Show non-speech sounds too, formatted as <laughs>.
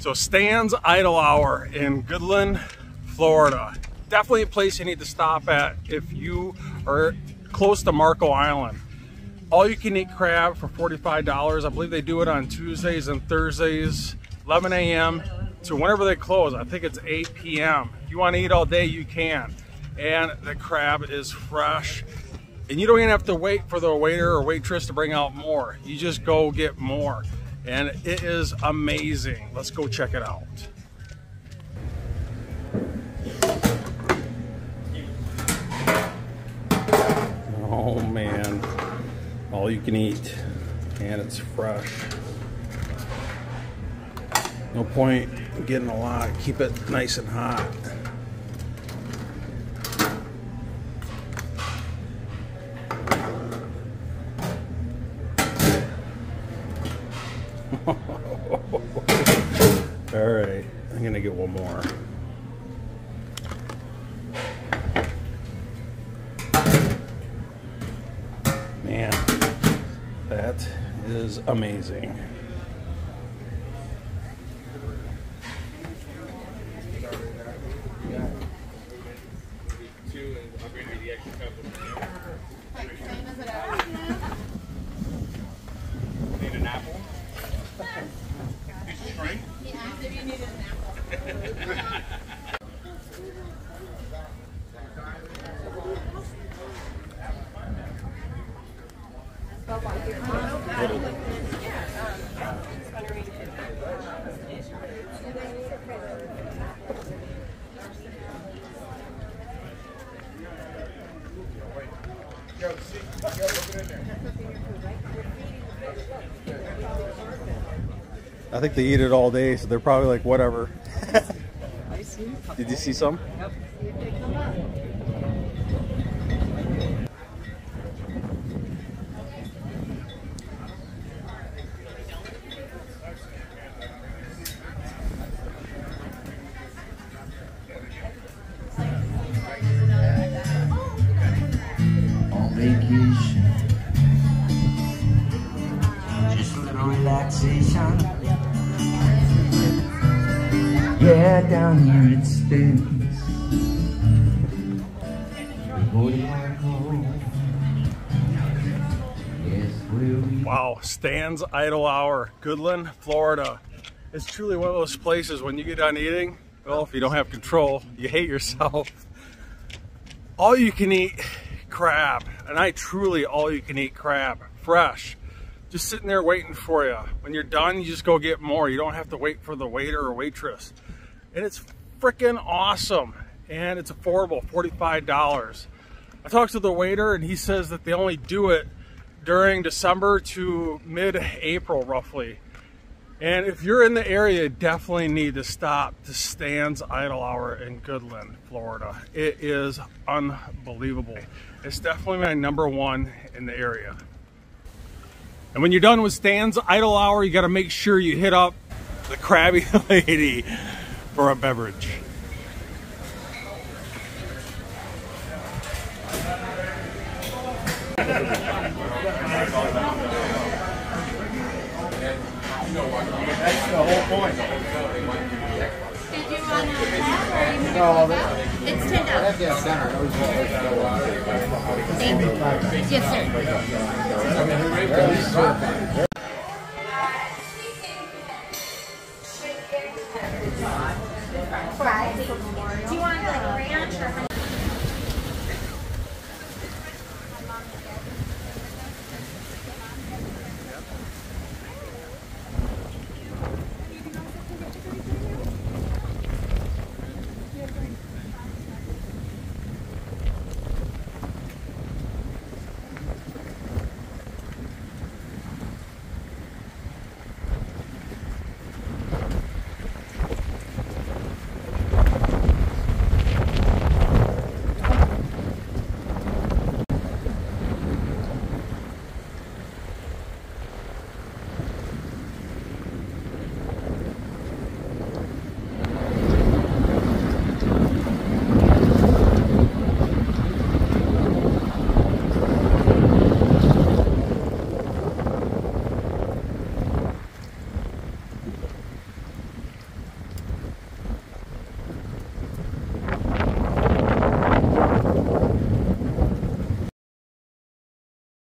So Stan's Idle Hour in Goodland, Florida. Definitely a place you need to stop at if you are close to Marco Island. All you can eat crab for $45. I believe they do it on Tuesdays and Thursdays, 11 a.m. to whenever they close. I think it's 8 p.m. If you want to eat all day, you can. And the crab is fresh. And you don't even have to wait for the waiter or waitress to bring out more. You just go get more and it is amazing. Let's go check it out. Oh man, all you can eat and it's fresh. No point getting a lot, keep it nice and hot. <laughs> All right, I'm gonna get one more. Man, that is amazing. I think they eat it all day, so they're probably like, whatever. <laughs> Did you see some? Yep. Yeah, down here it stays. Wow, Stan's Idle Hour, Goodland, Florida. It's truly one of those places when you get done eating, well, if you don't have control, you hate yourself. All you can eat crab, and I truly all you can eat crab, fresh. Just sitting there waiting for you. When you're done, you just go get more. You don't have to wait for the waiter or waitress. And it's freaking awesome. And it's affordable, $45. I talked to the waiter and he says that they only do it during December to mid-April roughly. And if you're in the area, definitely need to stop to Stan's Idle Hour in Goodland, Florida. It is unbelievable. It's definitely my number one in the area. And when you're done with Stan's Idle Hour, you got to make sure you hit up the Krabby <laughs> Lady for a beverage. That's the whole point. Did you want to tap or you No, It's ten dollars. that's the center. Yes, sir. Do you want like ranch or honey?